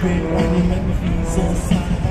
When you make me feel so sad.